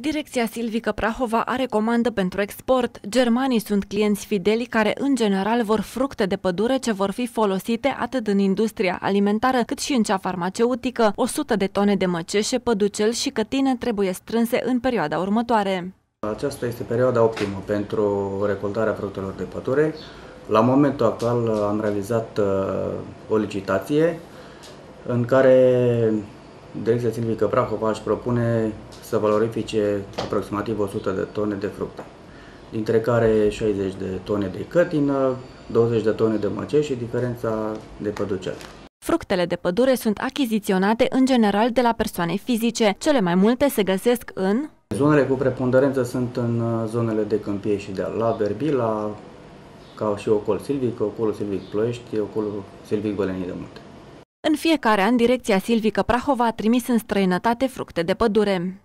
Direcția silvică Prahova are comandă pentru export. Germanii sunt clienți fideli care, în general, vor fructe de pădure ce vor fi folosite atât în industria alimentară cât și în cea farmaceutică. 100 de tone de măceșe, păducel și cătine trebuie strânse în perioada următoare. Aceasta este perioada optimă pentru recoltarea fructelor de pădure. La momentul actual am realizat uh, o licitație în care Direcția Silvică Prahova își propune să valorifice aproximativ 100 de tone de fructe, dintre care 60 de tone de cătină, 20 de tone de măce și diferența de păducel. Fructele de pădure sunt achiziționate în general de la persoane fizice. Cele mai multe se găsesc în Zonele cu preponderență sunt în uh, zonele de câmpie și de la Berbila, ca și ocol silvic, ocolul silvic Ploiești, ocolul silvic Bălenii de Munte. În fiecare an, Direcția Silvică Prahova a trimis în străinătate fructe de pădure.